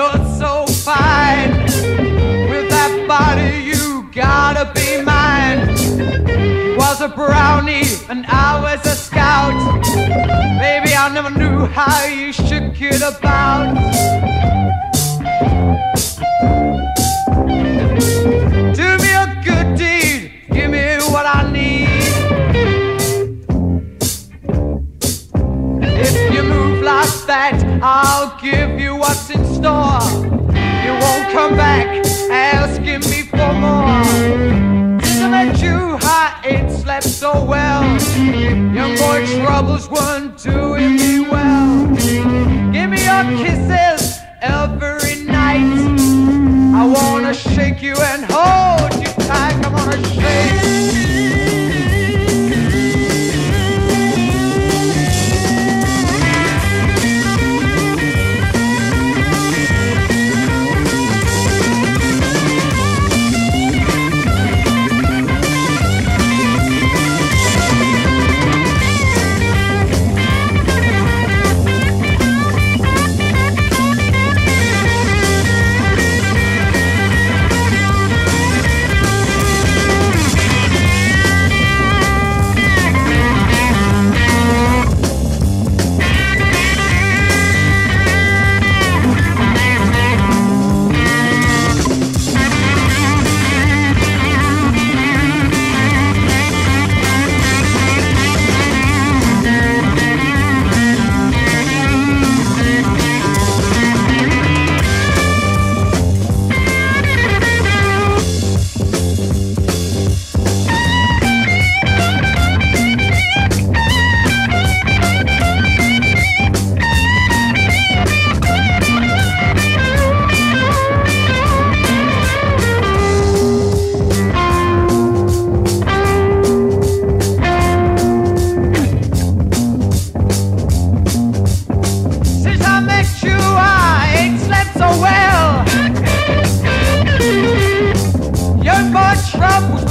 you're so fine. With that body, you gotta be mine. Was a brownie and I was a scout. Baby, I never knew how you shook it about. That, I'll give you what's in store. You won't come back asking me for more. Since I met you, I ain't slept so well. Young boy troubles weren't doing me well. Give me your kisses every night. I wanna shake you and hold up.